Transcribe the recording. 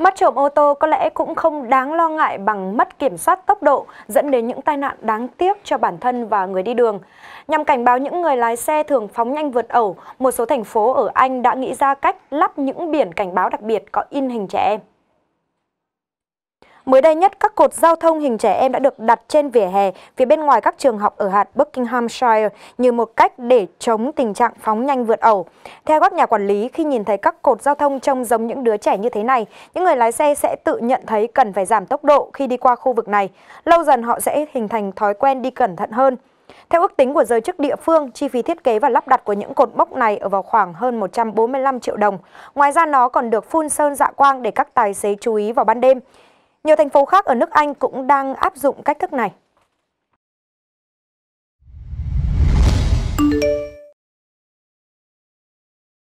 Mất trộm ô tô có lẽ cũng không đáng lo ngại bằng mất kiểm soát tốc độ dẫn đến những tai nạn đáng tiếc cho bản thân và người đi đường. Nhằm cảnh báo những người lái xe thường phóng nhanh vượt ẩu, một số thành phố ở Anh đã nghĩ ra cách lắp những biển cảnh báo đặc biệt có in hình trẻ em. Mới đây nhất, các cột giao thông hình trẻ em đã được đặt trên vỉa hè phía bên ngoài các trường học ở hạt Buckinghamshire như một cách để chống tình trạng phóng nhanh vượt ẩu. Theo các nhà quản lý, khi nhìn thấy các cột giao thông trông giống những đứa trẻ như thế này, những người lái xe sẽ tự nhận thấy cần phải giảm tốc độ khi đi qua khu vực này. Lâu dần họ sẽ hình thành thói quen đi cẩn thận hơn. Theo ước tính của giới chức địa phương, chi phí thiết kế và lắp đặt của những cột mốc này ở vào khoảng hơn 145 triệu đồng. Ngoài ra nó còn được phun sơn dạ quang để các tài xế chú ý vào ban đêm. Nhiều thành phố khác ở nước Anh cũng đang áp dụng cách thức này.